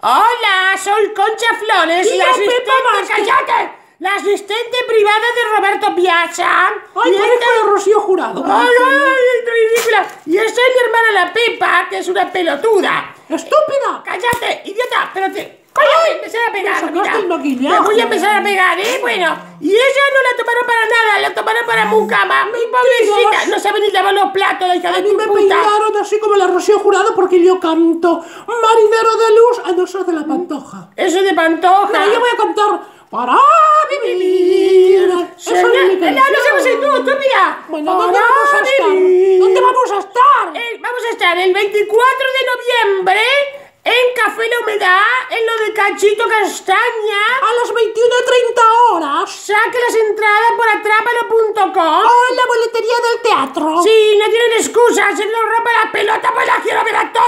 Hola, soy Concha Flores, Y la asistente... ¡Cállate! La asistente privada de Roberto Piazza. Ay, Y parezco esta- de Rocío Jurado. ¡Ay, ay, ridícula! Y esta es mi hermana la Pepa, que es una pelotuda. ¡Estúpida! ¡Cállate, idiota! Pero te... Voy a empezar a pegar, mira. Te voy a empezar a pegar, ¿eh? Bueno, y ella no la tomaron para para mucama. Mi pobrecita, no sabe ni lavar los platos, la hija A de mí tu me puta. peinaron así como la Rocío Jurado porque yo canto Marinero de Luz a no ser de la Pantoja. Eso de pantoja. No, yo voy a cantar para vivir. Esa es mi no, no así tú, estúpida. Bueno, ¿dónde vamos a estar? ¿Dónde vamos a estar? Vamos a estar el 24 de noviembre en Café La Humedad, en lo de Cachito Castaña. A las 21.30 horas. Saque las entradas por atrápalo.com. O en la boletería del teatro. Sí, no tienen excusas, se nos rompe la pelota, pues las quiero ver a todas,